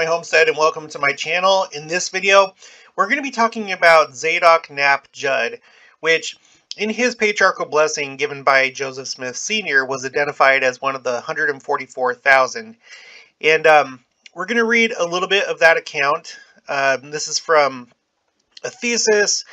my homestead and welcome to my channel. In this video, we're going to be talking about Zadok Knapp Judd, which in his patriarchal blessing given by Joseph Smith Sr. was identified as one of the 144,000. And um, we're going to read a little bit of that account. Um, this is from a thesis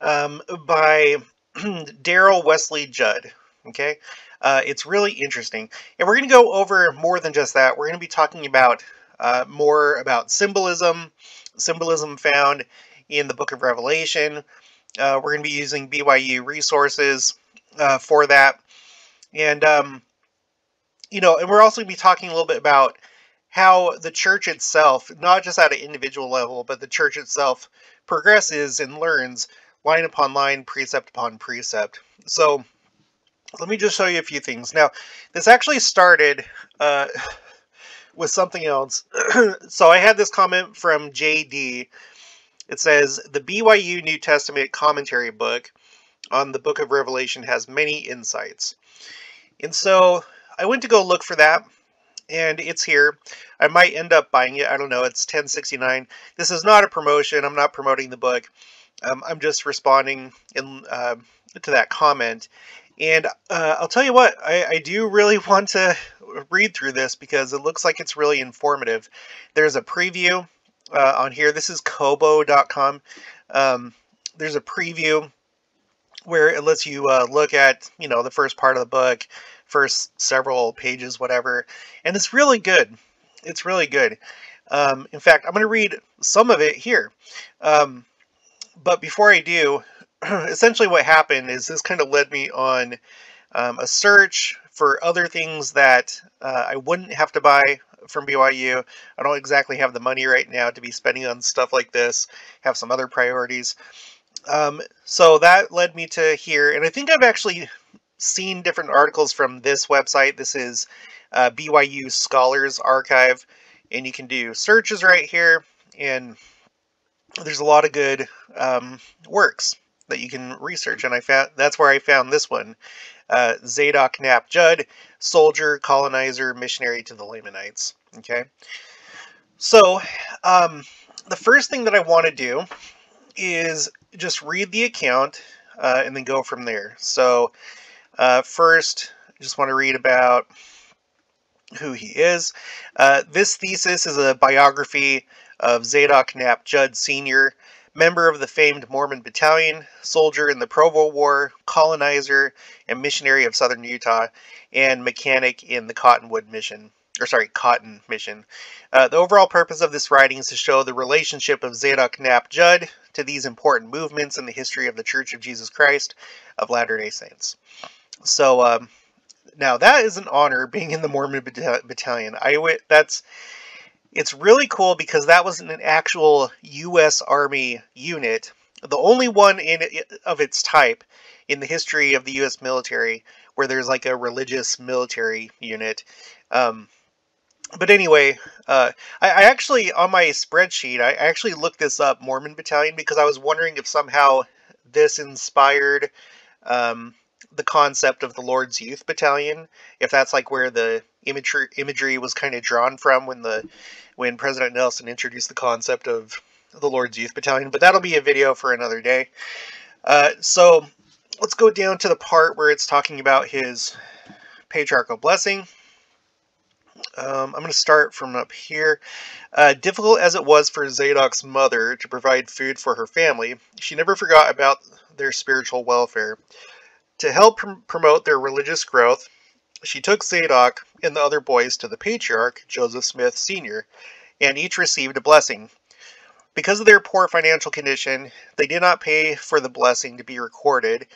um, by Daryl Wesley Judd. Okay, uh, it's really interesting. And we're going to go over more than just that. We're going to be talking about uh, more about symbolism, symbolism found in the book of Revelation. Uh, we're going to be using BYU resources uh, for that. And, um, you know, and we're also going to be talking a little bit about how the church itself, not just at an individual level, but the church itself progresses and learns line upon line, precept upon precept. So let me just show you a few things. Now, this actually started uh, with something else. so I had this comment from JD. It says, the BYU New Testament commentary book on the book of Revelation has many insights. And so I went to go look for that, and it's here. I might end up buying it. I don't know. It's 1069. This is not a promotion. I'm not promoting the book. Um, I'm just responding in, uh, to that comment. And uh, I'll tell you what, I, I, do really want to read through this because it looks like it's really informative. There's a preview uh, on here. This is Kobo.com. Um, there's a preview where it lets you uh, look at, you know, the first part of the book, first several pages, whatever. And it's really good. It's really good. Um, in fact, I'm going to read some of it here. Um, but before I do, essentially what happened is this kind of led me on um, a search for other things that uh, I wouldn't have to buy from BYU. I don't exactly have the money right now to be spending on stuff like this, have some other priorities. Um, so that led me to here, and I think I've actually seen different articles from this website. This is uh, BYU Scholars Archive, and you can do searches right here, and there's a lot of good um, works that you can research, and I found that's where I found this one. Uh, Zadok Knapp Judd, soldier, colonizer, missionary to the Lamanites. Okay, so um, the first thing that I want to do is just read the account uh, and then go from there. So uh, first, I just want to read about who he is. Uh, this thesis is a biography of Zadok Knapp Judd Sr., member of the famed Mormon Battalion, soldier in the Provo War, colonizer and missionary of southern Utah, and mechanic in the Cottonwood Mission. Or sorry, Cotton Mission. Uh, the overall purpose of this writing is to show the relationship of Zadok Knapp Judd to these important movements in the history of the Church of Jesus Christ of Latter-day Saints. So, um, now that is an honor being in the Mormon Battalion. I that's it's really cool because that was an actual U.S. Army unit, the only one in of its type in the history of the U.S. military where there's like a religious military unit. Um, but anyway, uh, I, I, actually, on my spreadsheet, I actually looked this up, Mormon Battalion, because I was wondering if somehow this inspired um, the concept of the Lord's Youth Battalion, if that's like where the imagery imagery was kind of drawn from when the when President Nelson introduced the concept of the Lord's Youth Battalion. But that'll be a video for another day. Uh, so let's go down to the part where it's talking about his patriarchal blessing. Um, I'm going to start from up here. Uh, difficult as it was for Zadok's mother to provide food for her family, she never forgot about their spiritual welfare. To help pr promote their religious growth, she took Zadok and the other boys to the patriarch, Joseph Smith Sr., and each received a blessing. Because of their poor financial condition, they did not pay for the blessing to be recorded,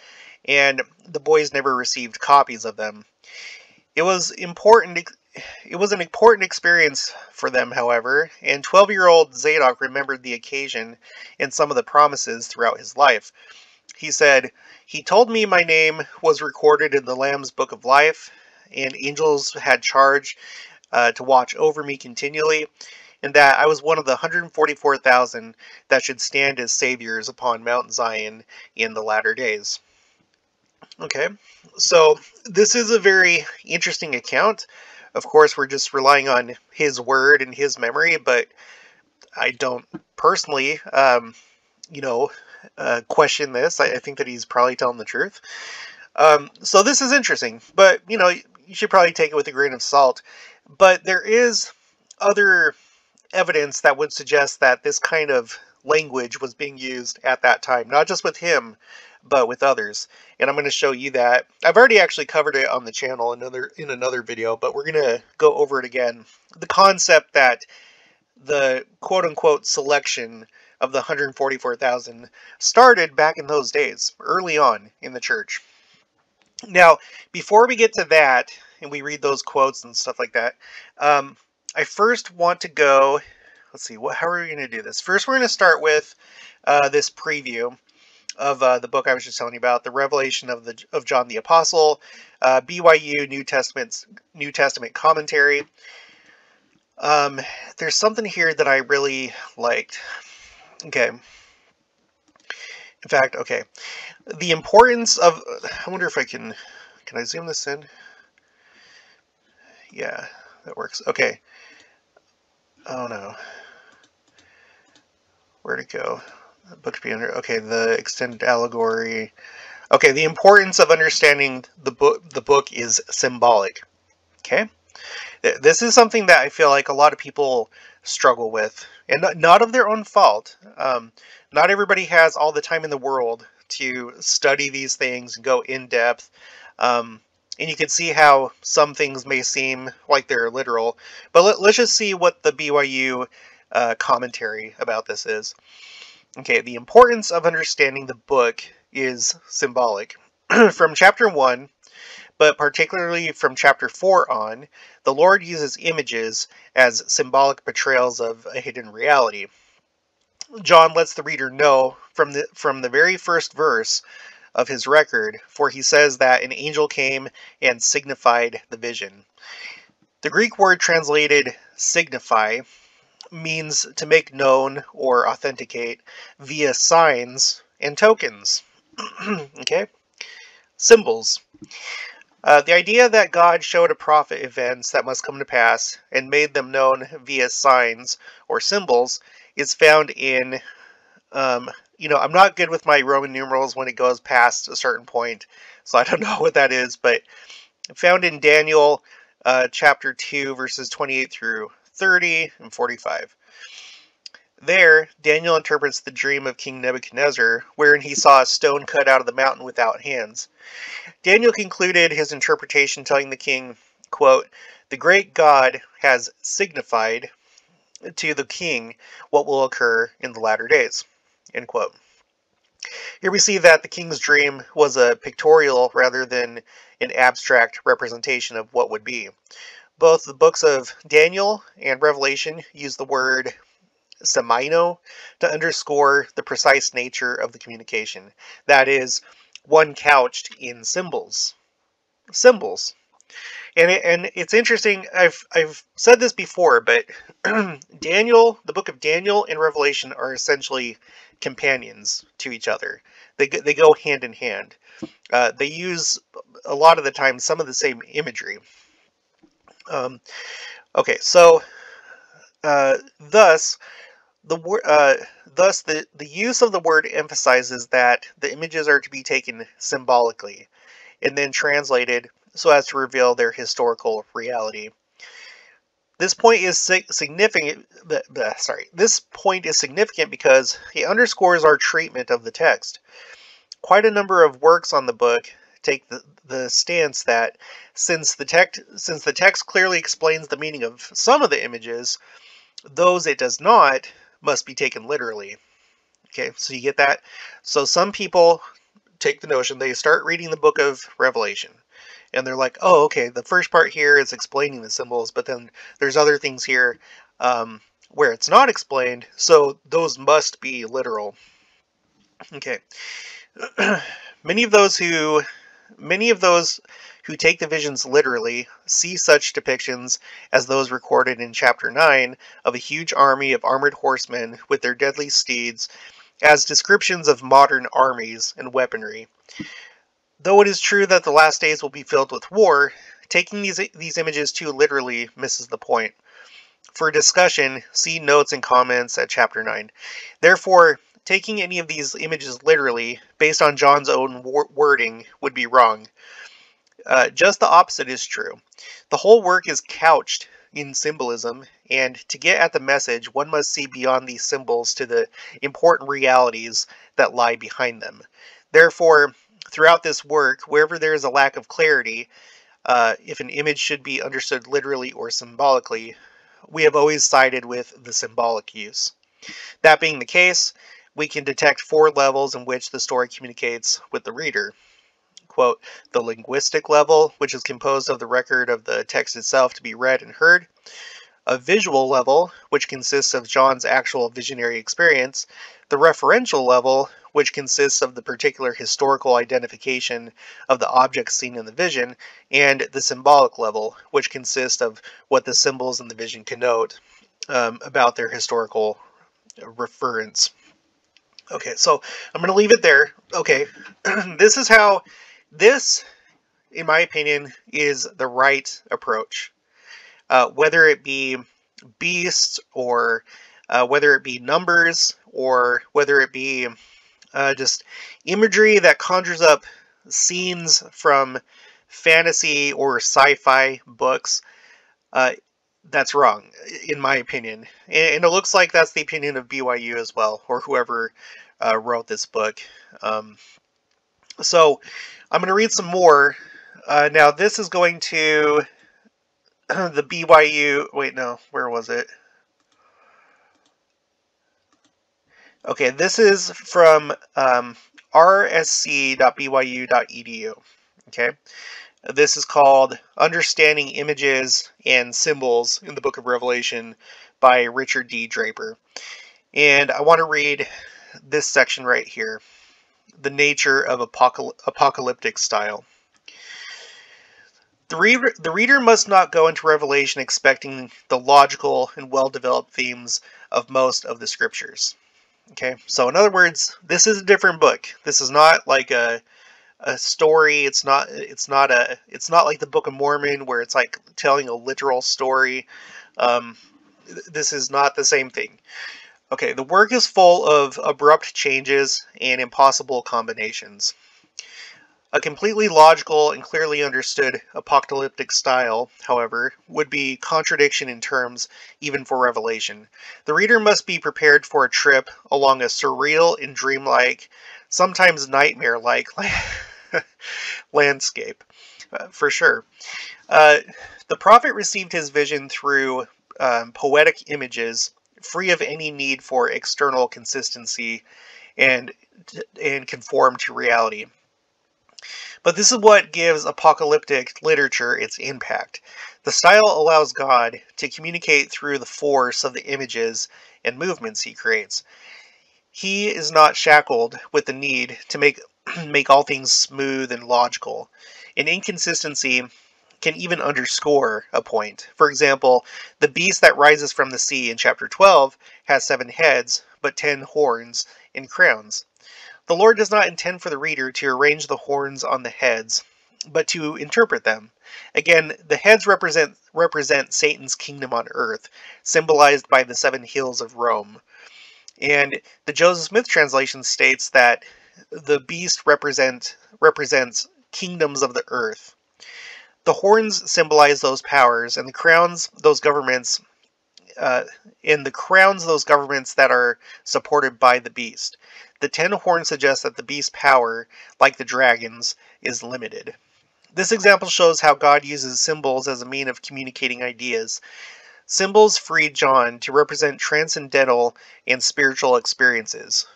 and the boys never received copies of them. It was important it was an important experience for them, however, and 12-year-old Zadok remembered the occasion and some of the promises throughout his life. He said, He told me my name was recorded in the Lamb's Book of Life, and angels had charge uh, to watch over me continually, and that I was one of the 144,000 that should stand as saviors upon Mount Zion in the latter days. Okay, so this is a very interesting account. Of course, we're just relying on his word and his memory, but I don't personally, um, you know, uh, question this. I, I, think that he's probably telling the truth. Um, so this is interesting, but you know, you should probably take it with a grain of salt. But there is other evidence that would suggest that this kind of language was being used at that time, not just with him, but with others. And I'm going to show you that. I've already actually covered it on the channel another in another video, but we're going to go over it again. The concept that the quote-unquote selection of the 144,000 started back in those days, early on in the church. Now, before we get to that, and we read those quotes and stuff like that, um, I first want to go, let's see, what, how are we going to do this? First, we're going to start with uh, this preview of uh, the book I was just telling you about, the Revelation of the of John the Apostle, uh, BYU New Testament New Testament commentary. Um, there's something here that I really liked. Okay. In fact, okay. The importance of, I wonder if I can, can I zoom this in? Yeah, that works. Okay. Oh no. Where'd it go? Book to be under, okay, the extended allegory. Okay, the importance of understanding the book, the book is symbolic. Okay? This is something that I feel like a lot of people struggle with, and not of their own fault. Um, not everybody has all the time in the world to study these things and go in depth. Um, and you can see how some things may seem like they're literal. But let, us just see what the BYU uh, commentary about this is. Okay, the importance of understanding the book is symbolic. From chapter 1, but particularly from chapter 4 on, the Lord uses images as symbolic portrayals of a hidden reality. John lets the reader know from the from the very first verse of his record, for he says that an angel came and signified the vision. The Greek word translated signify means to make known or authenticate via signs and tokens. okay? Symbols. Uh, the idea that God showed a prophet events that must come to pass and made them known via signs or symbols is found in, um, you know, I'm not good with my Roman numerals when it goes past a certain point, so I don't know what that is, but found in Daniel uh, chapter 2, verses 28 through 30 and 45. There, Daniel interprets the dream of King Nebuchadnezzar, wherein he saw a stone cut out of the mountain without hands. Daniel concluded his interpretation telling the king, quote, The great God has signified to the king what will occur in the latter days. End quote. Here we see that the king's dream was a pictorial rather than an abstract representation of what would be. Both the books of Daniel and Revelation use the word semino to underscore the precise nature of the communication. That is, one couched in symbols. Symbols. And, it, and it's interesting, I've, I've said this before, but Daniel, the book of Daniel and Revelation are essentially companions to each other. They, they go hand in hand. Uh, they use, a lot of the time, some of the same imagery. Um, okay, so uh, thus, the word, uh, thus the, the use of the word emphasizes that the images are to be taken symbolically and then translated so as to reveal their historical reality. This point is significant. Sorry, this point is significant because it underscores our treatment of the text. Quite a number of works on the book take the, the stance that since the text since the text clearly explains the meaning of some of the images, those it does not must be taken literally. Okay, so you get that? So some people take the notion, they start reading the book of Revelation, and they're like, oh, okay, the first part here is explaining the symbols, but then there's other things here um, where it's not explained, so those must be literal. Okay. many of those who many of those who take the visions literally see such depictions as those recorded in chapter 9 of a huge army of armored horsemen with their deadly steeds as descriptions of modern armies and weaponry. Though it is true that the last days will be filled with war, taking these, these images too literally misses the point. For discussion, see notes and comments at chapter 9. Therefore, taking any of these images literally, based on John's own wording, would be wrong. Uh, just the opposite is true. The whole work is couched in symbolism, and to get at the message, one must see beyond these symbols to the important realities that lie behind them. Therefore, throughout this work, wherever there is a lack of clarity, uh, if an image should be understood literally or symbolically, we have always sided with the symbolic use. That being the case, we can detect four levels in which the story communicates with the reader. Quote, the linguistic level, which is composed of the record of the text itself to be read and heard, a visual level, which consists of John's actual visionary experience, the referential level, which consists of the particular historical identification of the objects seen in the vision, and the symbolic level, which consists of what the symbols in the vision connote um, about their historical reference. Okay, so I'm going to leave it there. Okay, this is how this, in my opinion, is the right approach. Uh, whether it be beasts or uh, whether it be numbers or whether it be uh, just imagery that conjures up scenes from fantasy or sci-fi books, uh, that's wrong, in my opinion. And, it looks like that's the opinion of BYU as well, or whoever uh, wrote this book. Um, so I'm going to read some more. Uh, now this is going to the BYU. Wait, no, where was it? Okay, this is from um, rsc.byu.edu. Okay, this is called Understanding Images and Symbols in the Book of Revelation by Richard D. Draper. And I want to read this section right here the nature of apocal apocalyptic style. The, re the reader must not go into Revelation expecting the logical and well-developed themes of most of the scriptures. Okay, so in other words, this is a different book. This is not like a a story. It's not. It's not a. It's not like the Book of Mormon where it's like telling a literal story. Um, this is not the same thing. Okay, the work is full of abrupt changes and impossible combinations. A completely logical and clearly understood apocalyptic style, however, would be contradiction in terms even for Revelation. The reader must be prepared for a trip along a surreal and dreamlike, sometimes nightmare-like landscape, uh, for sure. Uh, the prophet received his vision through um, poetic images free of any need for external consistency and and conform to reality. But this is what gives apocalyptic literature its impact. The style allows God to communicate through the force of the images and movements he creates. He is not shackled with the need to make make all things smooth and logical. An inconsistency can even underscore a point. For example, the beast that rises from the sea in chapter 12 has seven heads, but ten horns and crowns. The Lord does not intend for the reader to arrange the horns on the heads, but to interpret them. Again, the heads represent represent Satan's kingdom on earth, symbolized by the seven hills of Rome. And the Joseph Smith translation states that the beast represent represents kingdoms of the earth. The horns symbolize those powers, and the crowns those governments, uh, and the crowns those governments that are supported by the beast. The ten horns suggest that the beast's power, like the dragons, is limited. This example shows how God uses symbols as a mean of communicating ideas. Symbols freed John to represent transcendental and spiritual experiences.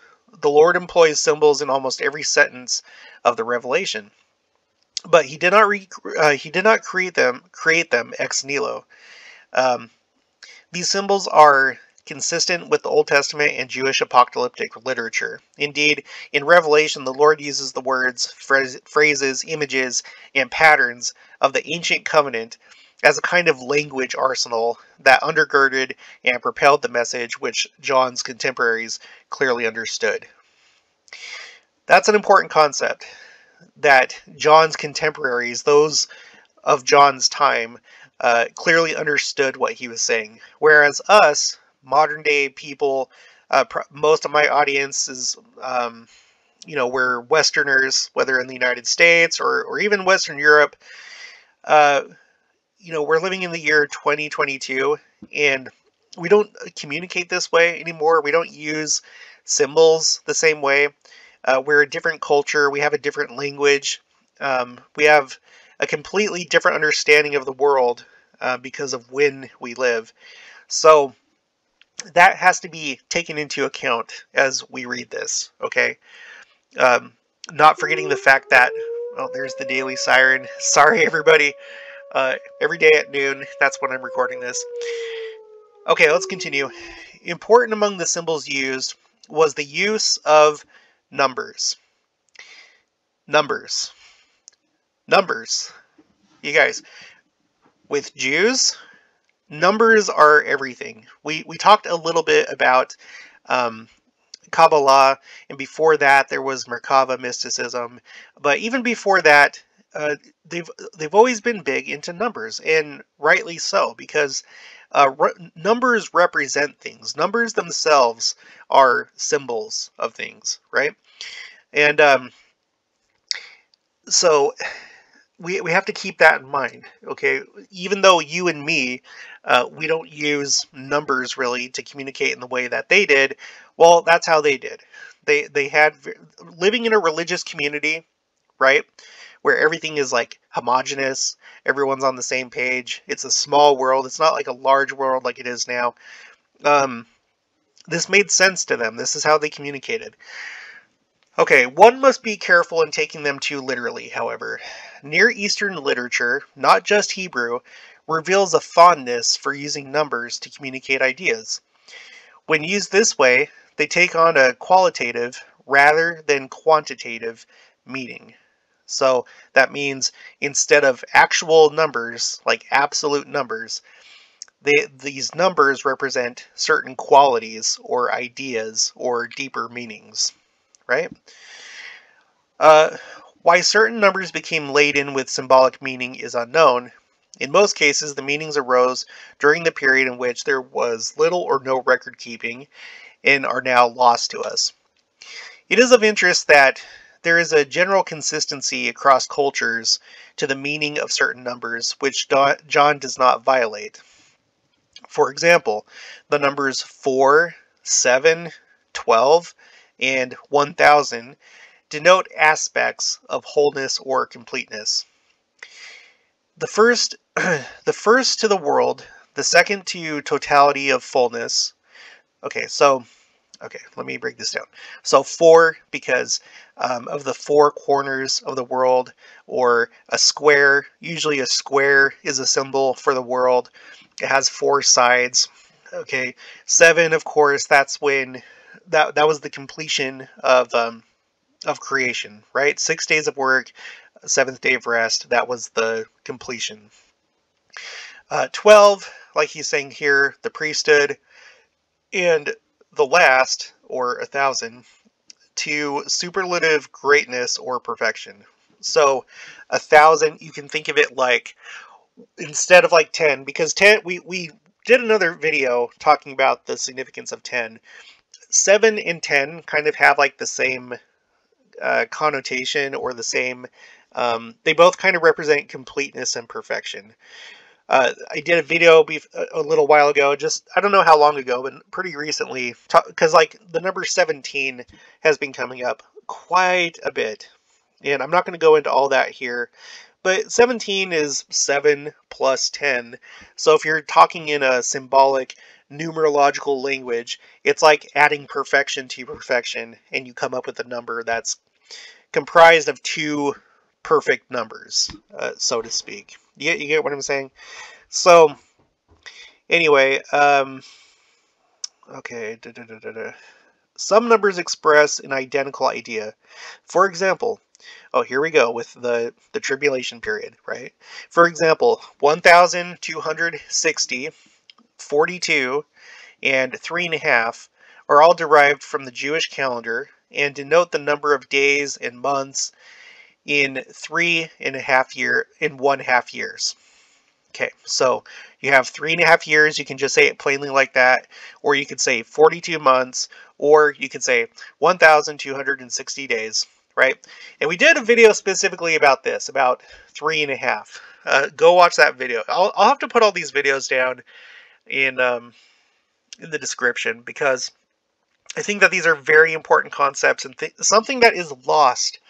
The Lord employs symbols in almost every sentence of the Revelation but he did not re- uh, he did not create them create them ex nihilo. Um, these symbols are consistent with the Old Testament and Jewish apocalyptic literature. Indeed, in Revelation, the Lord uses the words, phrases, images, and patterns of the ancient covenant as a kind of language arsenal that undergirded and propelled the message which John's contemporaries clearly understood. That's an important concept that John's contemporaries, those of John's time uh, clearly understood what he was saying. Whereas us, modern day people, uh, most of my audience is, um, you know, we're Westerners, whether in the United States or, or even Western Europe. Uh, you know, we're living in the year 2022 and we don't communicate this way anymore. We don't use symbols the same way. Uh, we're a different culture. We have a different language. Um, we have a completely different understanding of the world uh, because of when we live. So that has to be taken into account as we read this, okay? Um, not forgetting the fact that, oh, there's the daily siren. Sorry, everybody. Uh, every day at noon, that's when I'm recording this. Okay, let's continue. Important among the symbols used was the use of numbers. Numbers. Numbers. You guys, with Jews, numbers are everything. We we talked a little bit about um, Kabbalah, and before that there was Merkava mysticism. But even before that, uh, they've they've always been big into numbers, and rightly so, because uh, re- numbers represent things. Numbers themselves are symbols of things, right? And um, so we, we have to keep that in mind, okay? Even though you and me, uh, we don't use numbers really to communicate in the way that they did, well, that's how they did. They, they had, living in a religious community, right? Where everything is like homogenous, everyone's on the same page. It's a small world. It's not like a large world like it is now. Um, this made sense to them. This is how they communicated. Okay, one must be careful in taking them too literally, however. Near Eastern literature, not just Hebrew, reveals a fondness for using numbers to communicate ideas. When used this way, they take on a qualitative rather than quantitative meaning. So that means instead of actual numbers, like absolute numbers, they, these numbers represent certain qualities or ideas or deeper meanings right? Uh, why certain numbers became laden with symbolic meaning is unknown. In most cases, the meanings arose during the period in which there was little or no record keeping and are now lost to us. It is of interest that there is a general consistency across cultures to the meaning of certain numbers, which John does not violate. For example, the numbers 4, 7, 12, and 1000 denote aspects of wholeness or completeness. The first, the first to the world, the second to totality of fullness. Okay, so, okay, let me break this down. So four, because um, of the four corners of the world, or a square. Usually a square is a symbol for the world. It has four sides. Okay, seven, of course, that's when that that was the completion of um, of creation, right? Six days of work, seventh day of rest. That was the completion. Uh, Twelve, like he's saying here, the priesthood, and the last, or a thousand, to superlative greatness or perfection. So, a thousand, you can think of it like instead of like 10 because 10 we we did another video talking about the significance of 10 7 and 10 kind of have like the same uh, connotation or the same, um, they both kind of represent completeness and perfection. Uh, I did a video a little while ago, just, I don't know how long ago, but pretty recently, because like the number 17 has been coming up quite a bit. And I'm not going to go into all that here, but 17 is 7 plus 10. So if you're talking in a symbolic numerological language, it's like adding perfection to perfection, and you come up with a number that's comprised of two perfect numbers, uh, so to speak. You get, you get what I'm saying? So, anyway, um, okay. Da, da, da, Some numbers express an identical idea. For example, oh, here we go with the, the tribulation period, right? For example, 1,260 42, and 3.5 are all derived from the Jewish calendar and denote the number of days and months in three and a half year in one half years. Okay, so you have three and a half years, you can just say it plainly like that, or you could say 42 months, or you could say 1,260 days, right? And we did a video specifically about this, about three and a half. Uh, go watch that video. I'll, I'll have to put all these videos down in um, in the description because I think that these are very important concepts and th something that is lost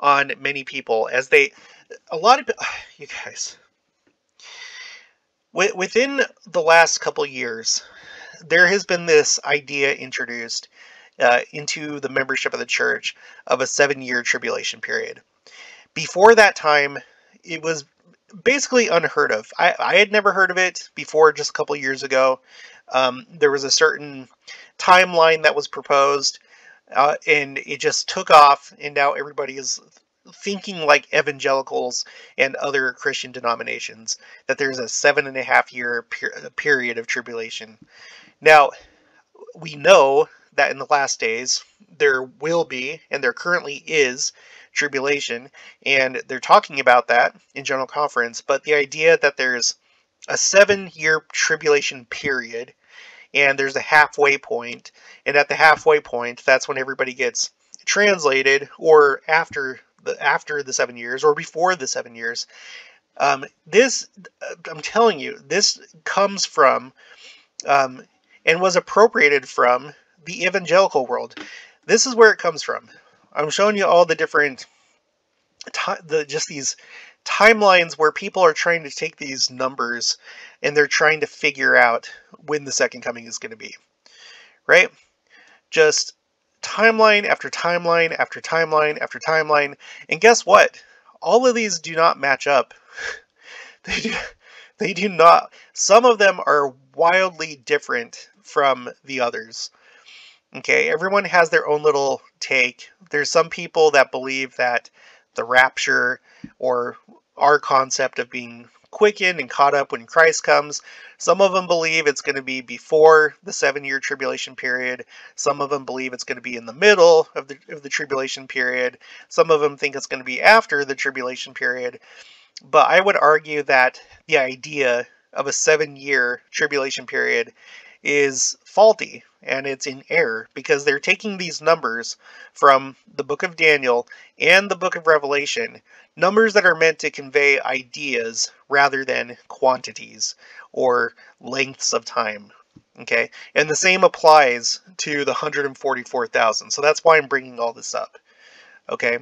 on many people as they a lot of you guys. Within the last couple years there has been this idea introduced uh, into the membership of the church of a seven year tribulation period. Before that time it was basically unheard of. I, I had never heard of it before just a couple years ago um, there was a certain timeline that was proposed, uh, and it just took off, and now everybody is thinking like evangelicals and other Christian denominations that there's a seven and a half year per- period of tribulation. Now, we know that in the last days there will be, and there currently is, tribulation, and they're talking about that in General Conference, but the idea that there's a seven year tribulation period and there's a halfway point and at the halfway point that's when everybody gets translated or after the after the seven years or before the seven years. Um, this i'm telling you this comes from um, and was appropriated from the evangelical world. This is where it comes from. I'm showing you all the different the just these timelines where people are trying to take these numbers and they're trying to figure out when the second coming is going to be. Right? Just timeline after timeline after timeline after timeline. And guess what? All of these do not match up. they do they do not some of them are wildly different from the others. Okay, everyone has their own little take. There's some people that believe that the rapture or our concept of being quickened and caught up when Christ comes. Some of them believe it's going to be before the seven year tribulation period. Some of them believe it's going to be in the middle of the, of the tribulation period. Some of them think it's going to be after the tribulation period. But I would argue that the idea of a seven year tribulation period is faulty and it's in error because they're taking these numbers from the book of Daniel and the book of Revelation, numbers that are meant to convey ideas rather than quantities or lengths of time. Okay, and the same applies to the 144,000. So that's why I'm bringing all this up. Okay,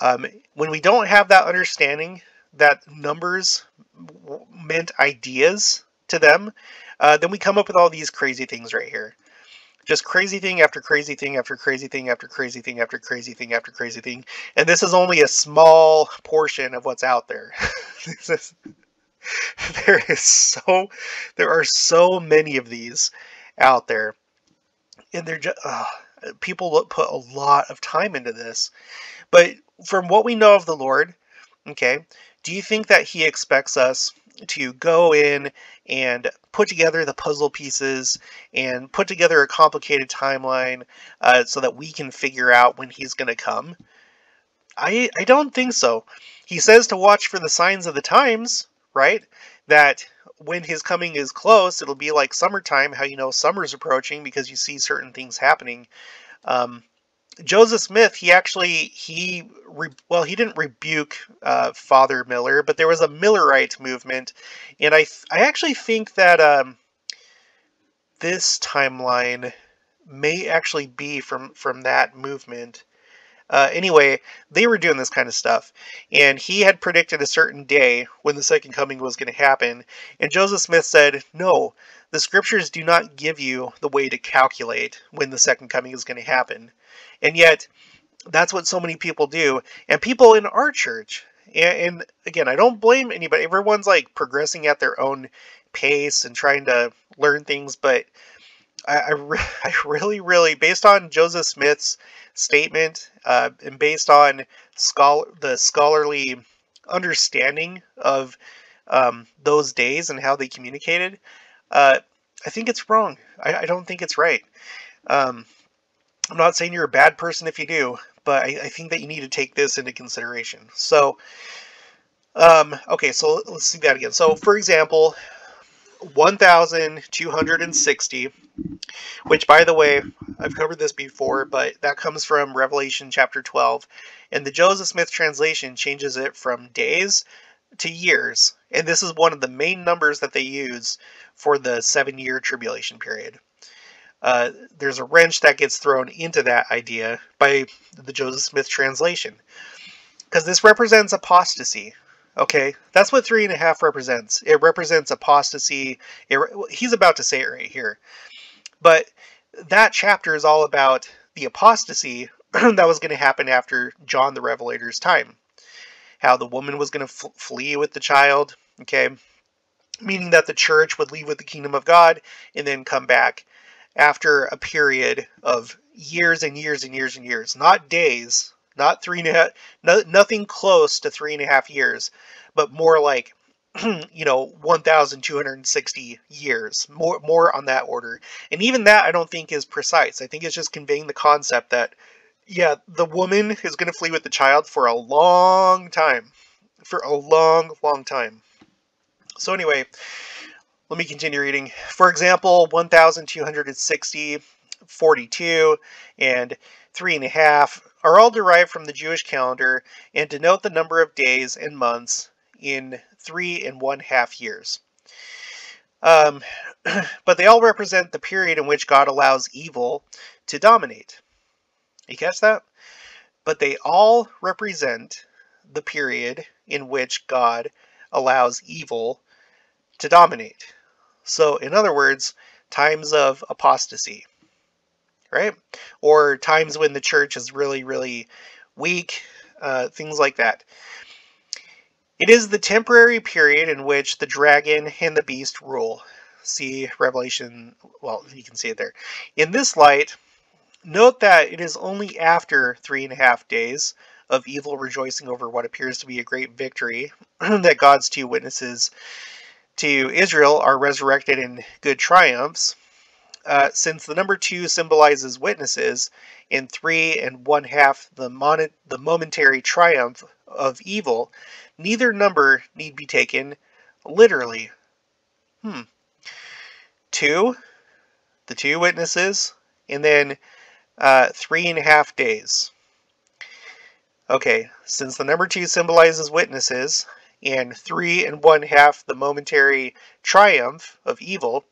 um, when we don't have that understanding that numbers meant ideas to them, uh, then we come up with all these crazy things right here. Just crazy thing after crazy thing after crazy thing after crazy thing after crazy thing after crazy thing. And this is only a small portion of what's out there. there is so there are so many of these out there and they're just uh, people put a lot of time into this but from what we know of the lord okay do you think that he expects us to go in and put together the puzzle pieces and put together a complicated timeline uh, so that we can figure out when he's going to come? I, I don't think so. He says to watch for the signs of the times, right? That when his coming is close, it'll be like summertime, how you know summer's approaching because you see certain things happening. Um, Joseph Smith, he actually he re, well he didn't rebuke uh, Father Miller, but there was a Millerite movement, and I I actually think that um, this timeline may actually be from from that movement. Uh, anyway, they were doing this kind of stuff, and he had predicted a certain day when the second coming was going to happen, and Joseph Smith said, "No, the scriptures do not give you the way to calculate when the second coming is going to happen." And yet, that's what so many people do. And people in our church, and, and again, I don't blame anybody. Everyone's like progressing at their own pace and trying to learn things, but I, I, re- I really, really, based on Joseph Smith's statement uh, and based on scholar the scholarly understanding of um, those days and how they communicated, uh, I think it's wrong. I, I, don't think it's right. Um, I'm not saying you're a bad person if you do, but I, I think that you need to take this into consideration. So, um, okay, so let's see that again. So, for example, 1,260, which, by the way, I've covered this before, but that comes from Revelation chapter 12. And the Joseph Smith translation changes it from days to years. And this is one of the main numbers that they use for the seven year tribulation period. Uh, there's a wrench that gets thrown into that idea by the Joseph Smith translation. Because this represents apostasy. Okay, that's what three and a half represents. It represents apostasy. It, he's about to say it right here. But that chapter is all about the apostasy that was going to happen after John the Revelator's time. How the woman was going to flee with the child, okay? Meaning that the church would leave with the kingdom of God and then come back after a period of years and years and years and years. Not days, not three and a half, no, nothing close to three and a half years, but more like, you know, 1,260 years, more, more on that order. And even that I don't think is precise. I think it's just conveying the concept that, yeah, the woman is going to flee with the child for a long time. For a long, long time. So anyway, let me continue reading. For example, 1,260, 42, and 3.5 are all derived from the Jewish calendar and denote the number of days and months in three and one half years. Um, but they all represent the period in which God allows evil to dominate. You catch that? But they all represent the period in which God allows evil to dominate. So, in other words, times of apostasy right? Or times when the church is really, really weak, uh, things like that. It is the temporary period in which the dragon and the beast rule. See Revelation, well, you can see it there. In this light, note that it is only after three and a half days of evil rejoicing over what appears to be a great victory that God's two witnesses to Israel are resurrected in good triumphs uh, since the number two symbolizes witnesses, and three and one half the, mon- the momentary triumph of evil, neither number need be taken literally. Hmm. Two, the two witnesses, and then uh, three and a half days. Okay, since the number two symbolizes witnesses, and three and one half the momentary triumph of evil,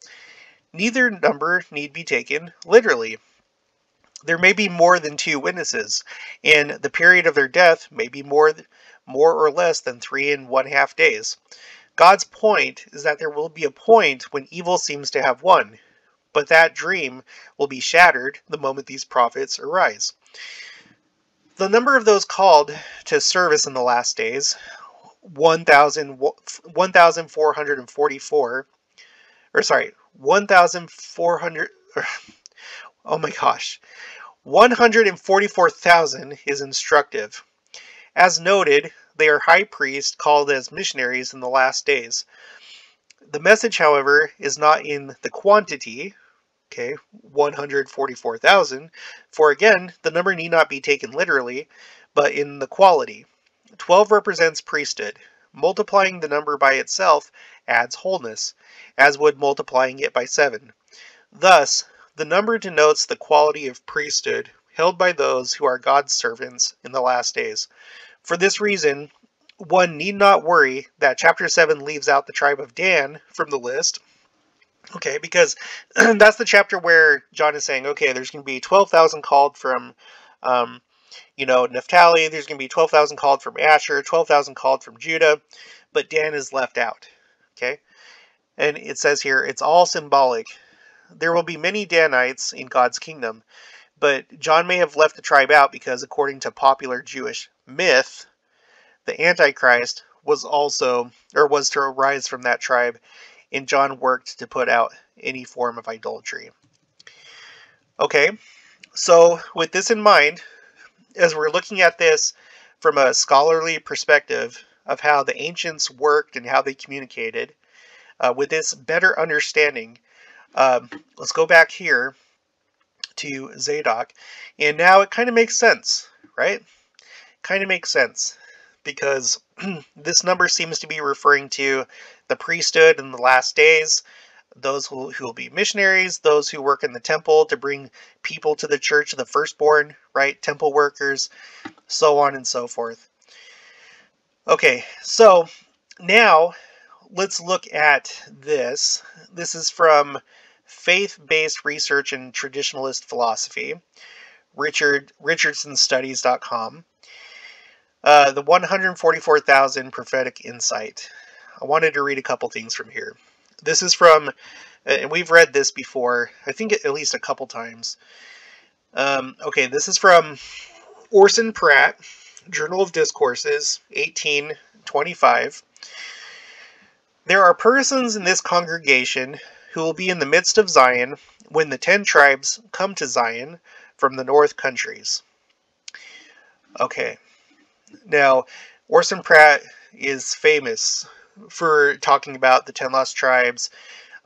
Neither number need be taken literally. There may be more than two witnesses, and the period of their death may be more, more or less than three and one half days. God's point is that there will be a point when evil seems to have won, but that dream will be shattered the moment these prophets arise. The number of those called to service in the last days, 1,444, or sorry, 1,400. Oh my gosh. 144,000 is instructive. As noted, they are high priests called as missionaries in the last days. The message, however, is not in the quantity, okay, 144,000, for again, the number need not be taken literally, but in the quality. 12 represents priesthood. Multiplying the number by itself adds wholeness as would multiplying it by 7. Thus, the number denotes the quality of priesthood held by those who are God's servants in the last days. For this reason, one need not worry that chapter 7 leaves out the tribe of Dan from the list. Okay, because that's the chapter where John is saying, okay, there's going to be 12,000 called from, um, you know, Naphtali, there's going to be 12,000 called from Asher, 12,000 called from Judah, but Dan is left out. Okay, and it says here, it's all symbolic. There will be many Danites in God's kingdom, but John may have left the tribe out because, according to popular Jewish myth, the Antichrist was also, or was to arise from that tribe, and John worked to put out any form of idolatry. Okay, so with this in mind, as we're looking at this from a scholarly perspective of how the ancients worked and how they communicated, uh, with this better understanding, um, let's go back here to Zadok, and now it kind of makes sense, right? Kind of makes sense because this number seems to be referring to the priesthood in the last days, those who, who will be missionaries, those who work in the temple to bring people to the church of the firstborn, right? Temple workers, so on and so forth. Okay, so now let's look at this. This is from Faith-Based Research and Traditionalist Philosophy, Richard richardsonstudies.com. Uh, the 144,000 prophetic insight. I wanted to read a couple things from here. This is from, and we've read this before, I think at least a couple times. Um, okay, this is from Orson Pratt, Journal of Discourses, 1825. There are persons in this congregation who will be in the midst of Zion when the ten tribes come to Zion from the north countries. Okay, now Orson Pratt is famous for talking about the ten lost tribes.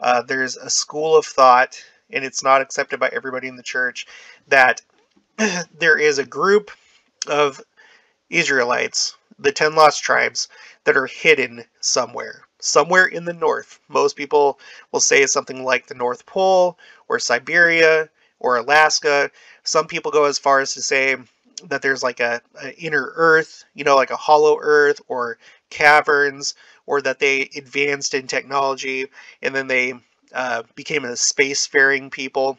Uh, there's a school of thought, and it's not accepted by everybody in the church, that there is a group of Israelites, the ten lost tribes, that are hidden somewhere. Somewhere in the north. Most people will say something like the North Pole, or Siberia, or Alaska. Some people go as far as to say that there's like a, a inner earth, you know, like a hollow earth, or caverns, or that they advanced in technology and then they uh, became a spacefaring people,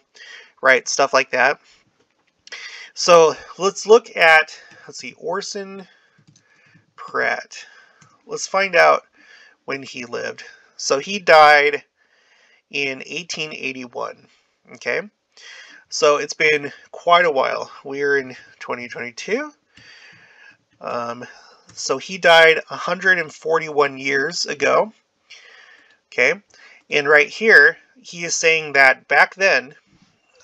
right? Stuff like that. So let's look at, let's see, Orson Pratt. Let's find out when he lived. So he died in 1881. Okay. So it's been quite a while. We're in 2022. Um, so he died 141 years ago. Okay. And right here, he is saying that back then,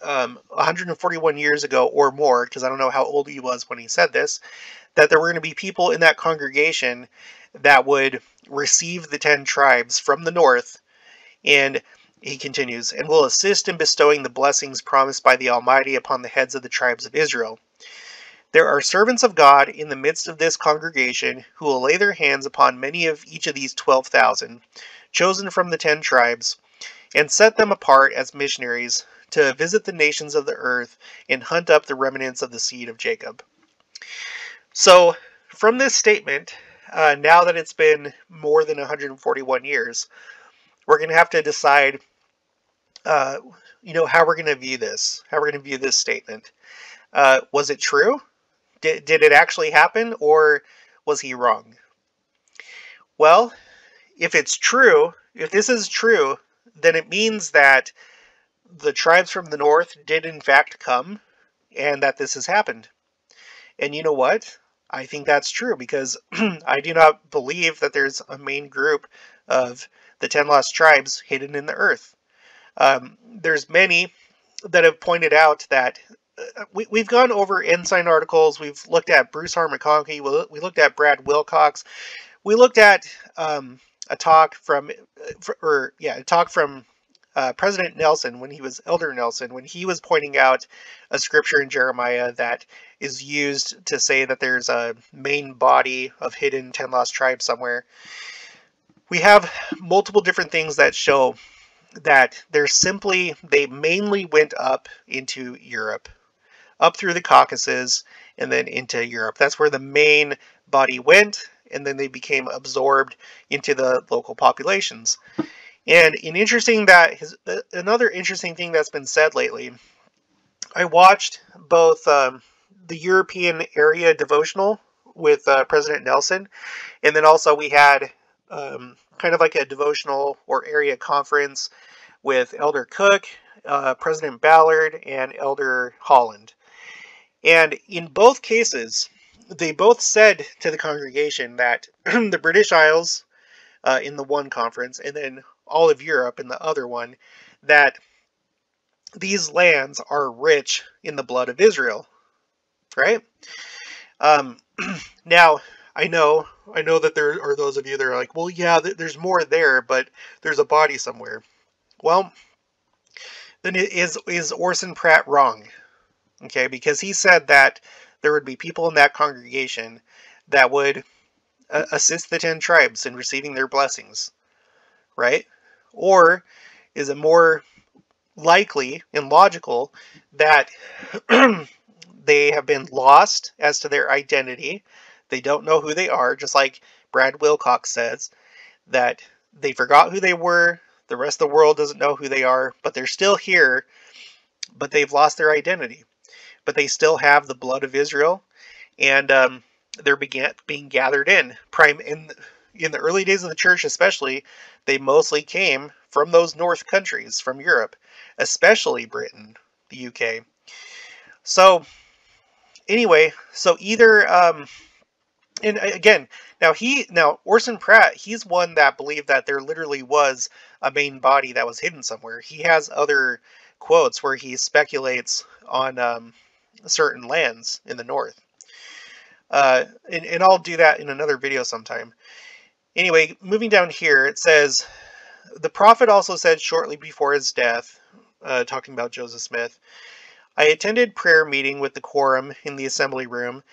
um, 141 years ago or more, because I don't know how old he was when he said this, that there were going to be people in that congregation that would receive the 10 tribes from the north. And he continues, and will assist in bestowing the blessings promised by the Almighty upon the heads of the tribes of Israel. There are servants of God in the midst of this congregation who will lay their hands upon many of each of these 12,000, chosen from the ten tribes, and set them apart as missionaries to visit the nations of the earth and hunt up the remnants of the seed of Jacob. So, from this statement, uh, now that it's been more than 141 years, we're going to have to decide, uh, you know, how we're going to view this, how we're going to view this statement. Uh, was it true? Did, did it actually happen or was he wrong? Well, if it's true, if this is true, then it means that the tribes from the north did in fact come and that this has happened. And you know what? I think that's true because I do not believe that there's a main group of the 10 lost tribes hidden in the earth. Um, there's many that have pointed out that we, we've gone over Ensign articles. We've looked at Bruce R. McConkie. We, we looked at Brad Wilcox. We looked at um, a talk from, or yeah, a talk from uh, President Nelson when he was Elder Nelson, when he was pointing out a scripture in Jeremiah that is used to say that there's a main body of hidden 10 lost tribes somewhere. We have multiple different things that show that they're simply, they mainly went up into Europe up through the Caucasus and then into Europe. That's where the main body went, and then they became absorbed into the local populations. And an interesting that his, uh, another interesting thing that's been said lately, I watched both um, the European area devotional with uh, President Nelson, and then also we had um, kind of like a devotional or area conference with Elder Cook, uh, President Ballard, and Elder Holland. And in both cases, they both said to the congregation that the British Isles uh, in the one conference and then all of Europe in the other one, that these lands are rich in the blood of Israel, right? Um, now, I know, I know that there are those of you that are like, well, yeah, there's more there, but there's a body somewhere. Well, then is is Orson Pratt wrong? Okay, because he said that there would be people in that congregation that would uh, assist the 10 tribes in receiving their blessings, right? Or is it more likely and logical that they have been lost as to their identity? They don't know who they are, just like Brad Wilcox says, that they forgot who they were, the rest of the world doesn't know who they are, but they're still here, but they've lost their identity. But they still have the blood of Israel, and um, they're began, being gathered in. Prime in in the early days of the church, especially, they mostly came from those north countries, from Europe, especially Britain, the UK. So, anyway, so either um, and again, now he now Orson Pratt, he's one that believed that there literally was a main body that was hidden somewhere. He has other quotes where he speculates on um, certain lands in the north. Uh, and, and I'll do that in another video sometime. Anyway, moving down here, it says, The prophet also said shortly before his death, uh, talking about Joseph Smith, I attended prayer meeting with the quorum in the assembly room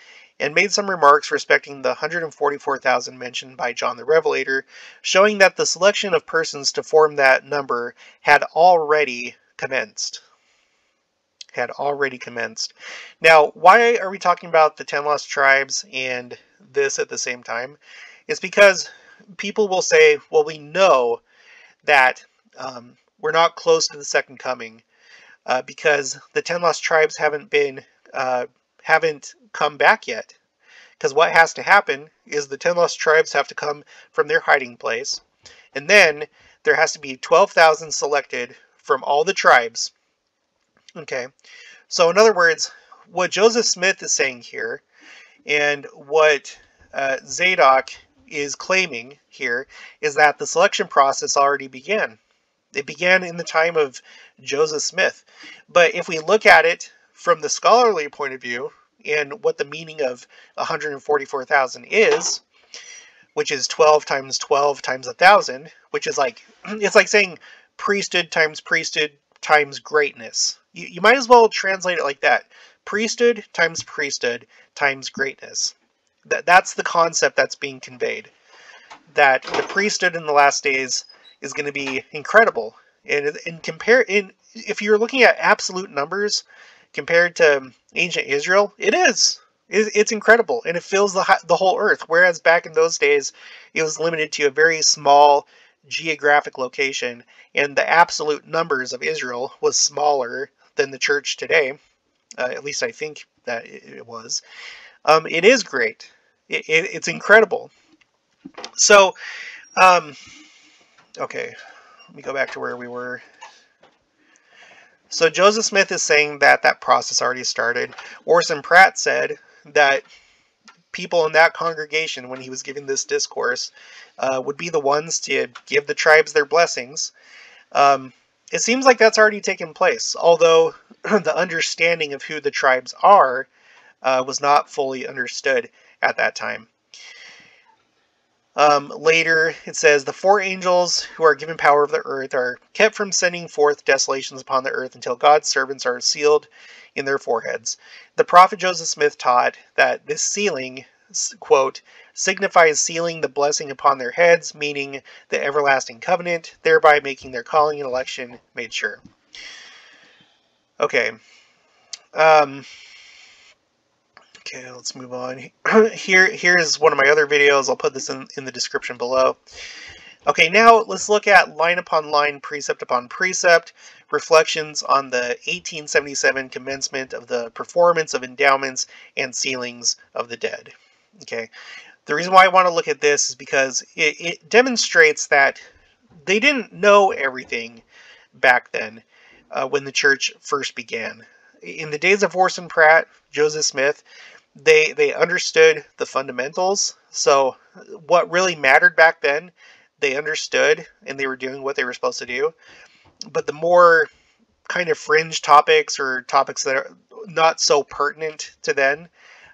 and made some remarks respecting the 144,000 mentioned by John the Revelator, showing that the selection of persons to form that number had already commenced. Had already commenced. Now, why are we talking about the 10 lost tribes and this at the same time? It's because people will say, well, we know that um, we're not close to the second coming uh, because the 10 lost tribes haven't been uh, haven't come back yet. Because what has to happen is the 10 lost tribes have to come from their hiding place, and then there has to be 12,000 selected from all the tribes. Okay, so in other words, what Joseph Smith is saying here, and what uh, Zadok is claiming here, is that the selection process already began. It began in the time of Joseph Smith. But if we look at it from the scholarly point of view, and what the meaning of 144,000 is, which is 12 times 12 times a thousand, which is like it's like saying priesthood times priesthood times greatness. You, you might as well translate it like that. Priesthood times priesthood times greatness. That that's the concept that's being conveyed. That the priesthood in the last days is going to be incredible. And in compare in if you're looking at absolute numbers, compared to ancient Israel, it is. It's incredible, and it fills the the whole earth. Whereas back in those days, it was limited to a very small geographic location, and the absolute numbers of Israel was smaller than the church today. Uh, at least I think that it was. Um, it is great. It, it, it's incredible. So, um, okay, let me go back to where we were. So Joseph Smith is saying that that process already started. Orson Pratt said that people in that congregation, when he was giving this discourse, uh, would be the ones to give the tribes their blessings. Um, it seems like that's already taken place, although the understanding of who the tribes are uh, was not fully understood at that time. Um, later, it says, The four angels who are given power of the earth are kept from sending forth desolations upon the earth until God's servants are sealed in their foreheads. The prophet Joseph Smith taught that this sealing, quote, signifies sealing the blessing upon their heads, meaning the everlasting covenant, thereby making their calling and election made sure. Okay. Um, Okay, let's move on. Here, here's one of my other videos. I'll put this in, in the description below. Okay, now let's look at line upon line, precept upon precept, reflections on the 1877 commencement of the performance of endowments and sealings of the dead. Okay, the reason why I want to look at this is because it, it demonstrates that they didn't know everything back then uh, when the church first began. In the days of Orson Pratt, Joseph Smith, they they understood the fundamentals. So what really mattered back then, they understood and they were doing what they were supposed to do. But the more kind of fringe topics or topics that are not so pertinent to then,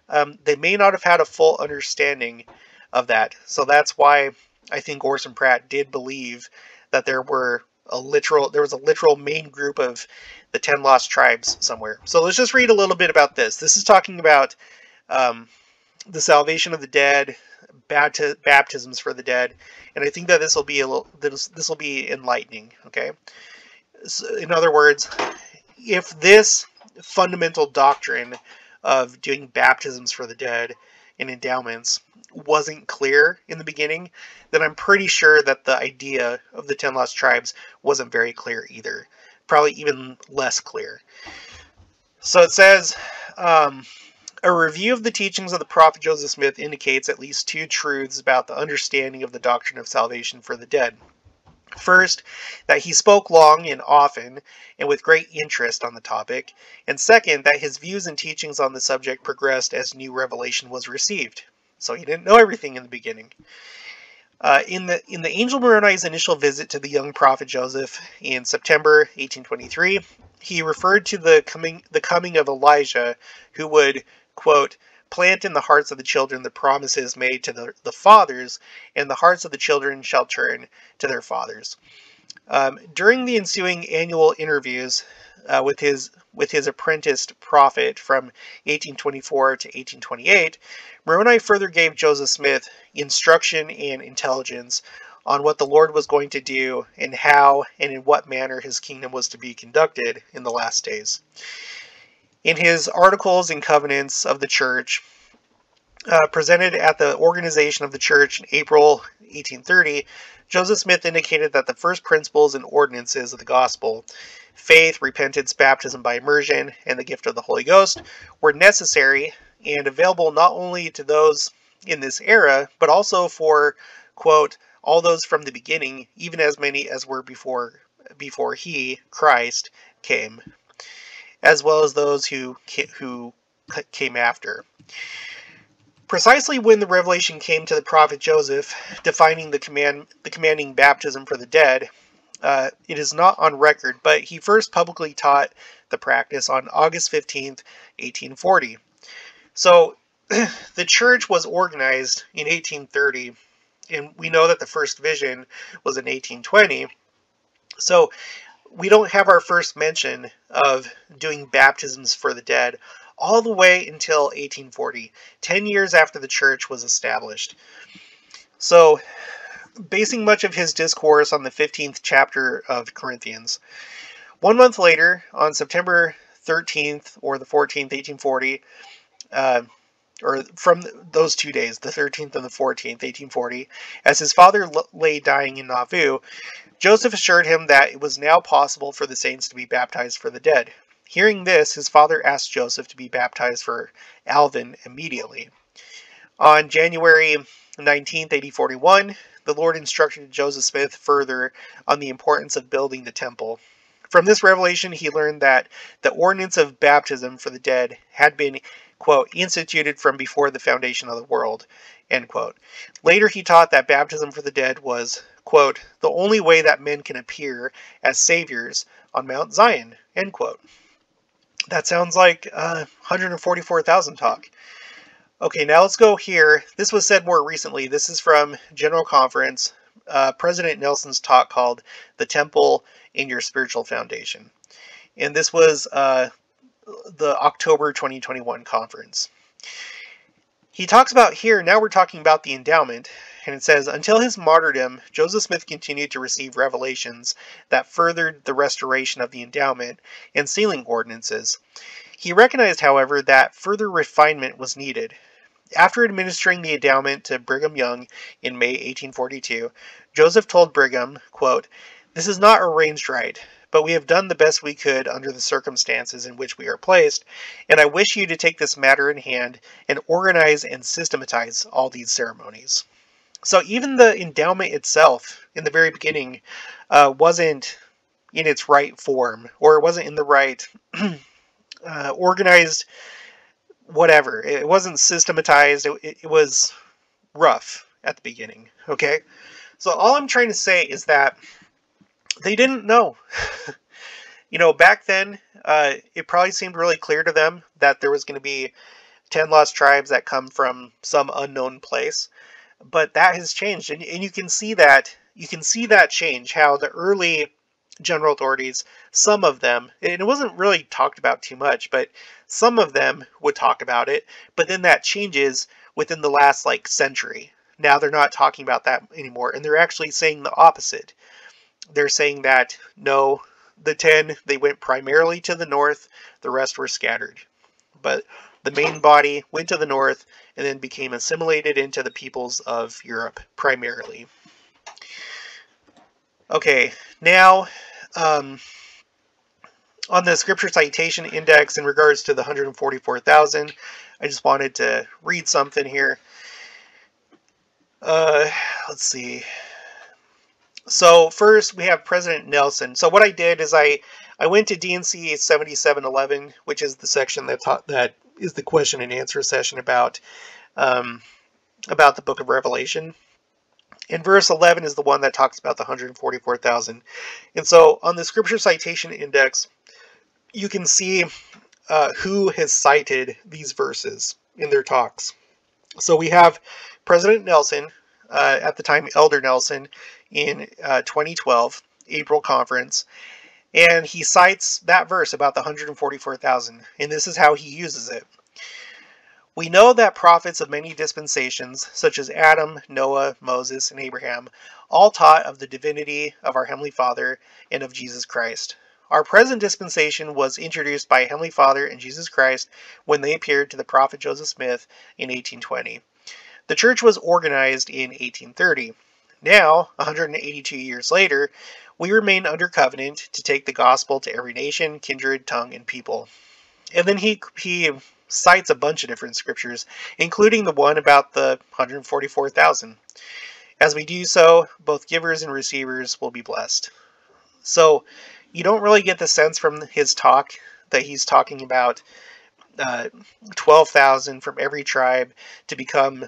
um, they may not have had a full understanding of that. So that's why I think Orson Pratt did believe that there were a literal there was a literal main group of the 10 lost tribes somewhere. So let's just read a little bit about this. This is talking about um, the salvation of the dead, bapti- baptisms for the dead, and I think that this will be a little this this will be enlightening. Okay, so in other words, if this fundamental doctrine of doing baptisms for the dead and endowments wasn't clear in the beginning, then I'm pretty sure that the idea of the ten lost tribes wasn't very clear either. Probably even less clear. So it says. Um, a review of the teachings of the prophet Joseph Smith indicates at least two truths about the understanding of the doctrine of salvation for the dead. First, that he spoke long and often and with great interest on the topic, and second, that his views and teachings on the subject progressed as new revelation was received. So he didn't know everything in the beginning. Uh, in the in the angel Moroni's initial visit to the young prophet Joseph in September 1823, he referred to the coming the coming of Elijah, who would quote, plant in the hearts of the children the promises made to the, the fathers, and the hearts of the children shall turn to their fathers. Um, during the ensuing annual interviews uh, with his with his apprenticed prophet from 1824 to 1828, Moroni further gave Joseph Smith instruction and intelligence on what the Lord was going to do and how and in what manner his kingdom was to be conducted in the last days. In his Articles and Covenants of the Church, uh, presented at the organization of the church in April 1830, Joseph Smith indicated that the first principles and ordinances of the gospel, faith, repentance, baptism by immersion, and the gift of the Holy Ghost, were necessary and available not only to those in this era, but also for, quote, all those from the beginning, even as many as were before before he, Christ, came as well as those who who came after. Precisely when the revelation came to the prophet Joseph, defining the command the commanding baptism for the dead, uh, it is not on record, but he first publicly taught the practice on August 15th, 1840. So the church was organized in 1830, and we know that the first vision was in 1820. So we don't have our first mention of doing baptisms for the dead all the way until 1840, 10 years after the church was established. So, basing much of his discourse on the 15th chapter of Corinthians. One month later, on September 13th or the 14th, 1840, uh, or from those two days, the 13th and the 14th, 1840, as his father lay dying in Nauvoo, Joseph assured him that it was now possible for the saints to be baptized for the dead. Hearing this, his father asked Joseph to be baptized for Alvin immediately. On January 19, 1841, the Lord instructed Joseph Smith further on the importance of building the temple. From this revelation, he learned that the ordinance of baptism for the dead had been quote, instituted from before the foundation of the world, end quote. Later he taught that baptism for the dead was, quote, the only way that men can appear as saviors on Mount Zion, end quote. That sounds like uh, 144,000 talk. Okay, now let's go here. This was said more recently. This is from General Conference, uh, President Nelson's talk called The Temple in Your Spiritual Foundation. And this was uh, the October 2021 conference. He talks about here, now we're talking about the endowment, and it says, Until his martyrdom, Joseph Smith continued to receive revelations that furthered the restoration of the endowment and sealing ordinances. He recognized, however, that further refinement was needed. After administering the endowment to Brigham Young in May 1842, Joseph told Brigham, quote, This is not arranged right but we have done the best we could under the circumstances in which we are placed, and I wish you to take this matter in hand and organize and systematize all these ceremonies. So even the endowment itself, in the very beginning, uh, wasn't in its right form, or it wasn't in the right uh, organized whatever. It wasn't systematized. It, it was rough at the beginning. Okay? So all I'm trying to say is that they didn't know. you know, back then, uh, it probably seemed really clear to them that there was going to be 10 lost tribes that come from some unknown place. But that has changed. And, and you can see that, you can see that change, how the early general authorities, some of them, and it wasn't really talked about too much, but some of them would talk about it, but then that changes within the last like century. Now they're not talking about that anymore, and they're actually saying the opposite. They're saying that no, the 10, they went primarily to the north, the rest were scattered. But the main body went to the north and then became assimilated into the peoples of Europe primarily. Okay, now um, on the scripture citation index in regards to the 144,000, I just wanted to read something here. Uh, let's see. So first we have President Nelson. So what I did is I I went to D&C 7711, which is the section that that is the question and answer session about um, about the Book of Revelation. And verse 11 is the one that talks about the 144,000. And so on the scripture citation index, you can see uh, who has cited these verses in their talks. So we have President Nelson, uh, at the time Elder Nelson, in uh, 2012, April conference, and he cites that verse about the 144,000, and this is how he uses it. We know that prophets of many dispensations, such as Adam, Noah, Moses, and Abraham, all taught of the divinity of our Heavenly Father and of Jesus Christ. Our present dispensation was introduced by Heavenly Father and Jesus Christ when they appeared to the prophet Joseph Smith in 1820. The church was organized in 1830. Now, 182 years later, we remain under covenant to take the gospel to every nation, kindred, tongue, and people. And then he he cites a bunch of different scriptures, including the one about the 144,000. As we do so, both givers and receivers will be blessed. So, you don't really get the sense from his talk that he's talking about uh, 12,000 from every tribe to become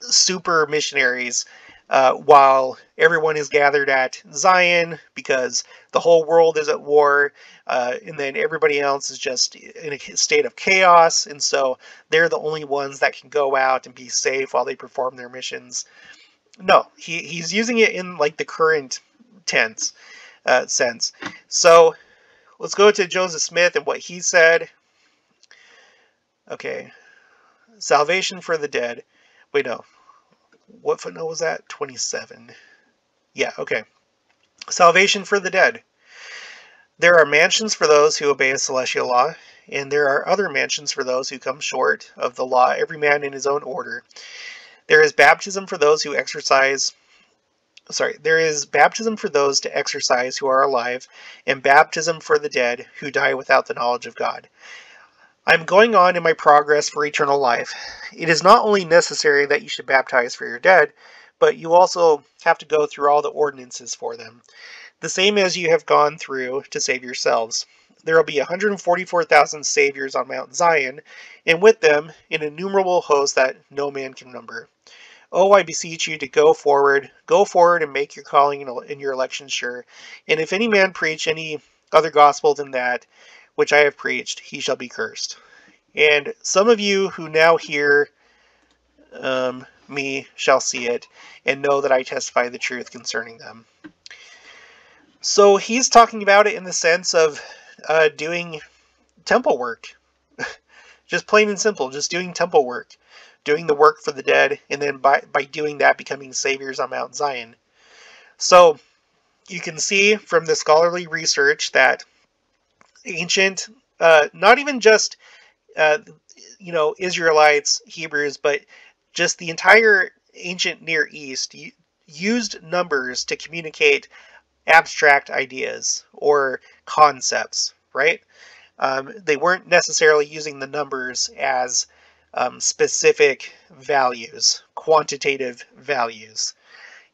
super missionaries uh, while everyone is gathered at Zion because the whole world is at war, uh, and then everybody else is just in a state of chaos, and so they're the only ones that can go out and be safe while they perform their missions. No, he, he's using it in like the current tense uh, sense. So let's go to Joseph Smith and what he said. Okay, salvation for the dead. Wait, no. What footnote was that? 27. Yeah, okay. Salvation for the dead. There are mansions for those who obey a celestial law, and there are other mansions for those who come short of the law, every man in his own order. There is baptism for those who exercise sorry, there is baptism for those to exercise who are alive, and baptism for the dead who die without the knowledge of God. I am going on in my progress for eternal life. It is not only necessary that you should baptize for your dead, but you also have to go through all the ordinances for them, the same as you have gone through to save yourselves. There will be 144,000 saviors on Mount Zion, and with them an innumerable host that no man can number. Oh, I beseech you to go forward, go forward and make your calling and your election sure. And if any man preach any other gospel than that, which I have preached, he shall be cursed. And some of you who now hear um, me shall see it, and know that I testify the truth concerning them. So he's talking about it in the sense of uh, doing temple work. just plain and simple, just doing temple work. Doing the work for the dead, and then by, by doing that, becoming saviors on Mount Zion. So you can see from the scholarly research that ancient, uh, not even just uh, you know Israelites, Hebrews, but just the entire ancient Near East used numbers to communicate abstract ideas or concepts, right? Um, they weren't necessarily using the numbers as um, specific values, quantitative values.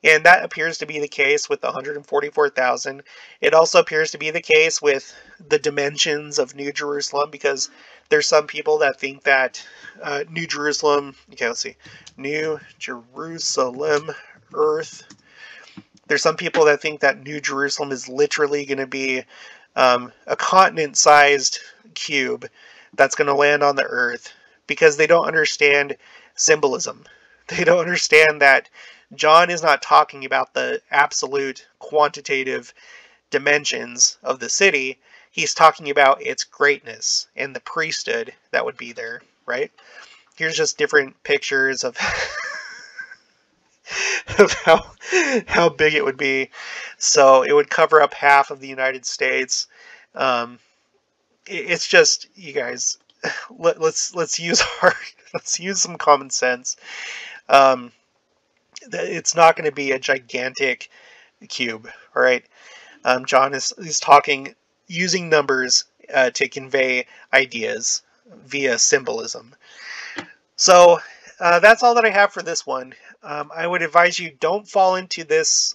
And that appears to be the case with the 144,000. It also appears to be the case with the dimensions of New Jerusalem because there's some people that think that uh, New Jerusalem, okay, let's see, New Jerusalem, Earth. There's some people that think that New Jerusalem is literally going to be um, a continent sized cube that's going to land on the Earth because they don't understand symbolism. They don't understand that John is not talking about the absolute quantitative dimensions of the city, he's talking about its greatness and the priesthood that would be there, right? Here's just different pictures of of how how big it would be. So it would cover up half of the United States. Um, it, it's just you guys. Let, let's let's use our let's use some common sense. Um, it's not going to be a gigantic cube. All right. Um, John is, is talking using numbers uh, to convey ideas via symbolism. So uh, that's all that I have for this one. Um, I would advise you don't fall into this.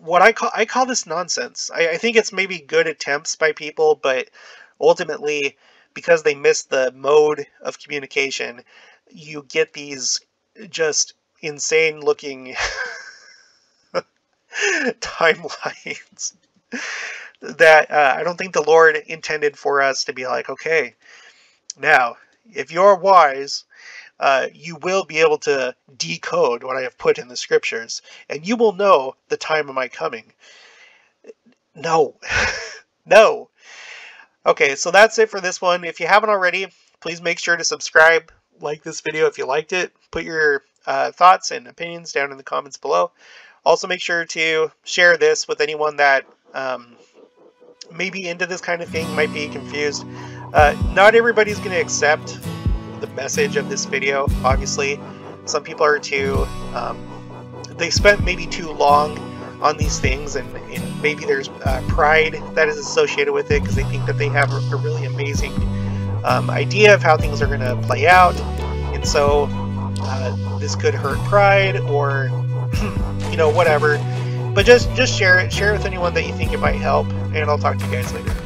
What I call I call this nonsense. I, I think it's maybe good attempts by people, but ultimately, because they miss the mode of communication, you get these just insane looking timelines that uh, I don't think the Lord intended for us to be like, okay, now, if you're wise, uh, you will be able to decode what I have put in the scriptures, and you will know the time of my coming. No. no. Okay, so that's it for this one. If you haven't already, please make sure to subscribe, like this video if you liked it, put your uh, thoughts and opinions down in the comments below. Also, make sure to share this with anyone that um, may be into this kind of thing, might be confused. Uh, not everybody's going to accept the message of this video, obviously. Some people are too, um, they spent maybe too long on these things and, and maybe there's uh, pride that is associated with it because they think that they have a, a really amazing um, idea of how things are going to play out. And so uh, this could hurt pride or you know whatever. But just just share it. Share it with anyone that you think it might help. And i'll talk to you guys later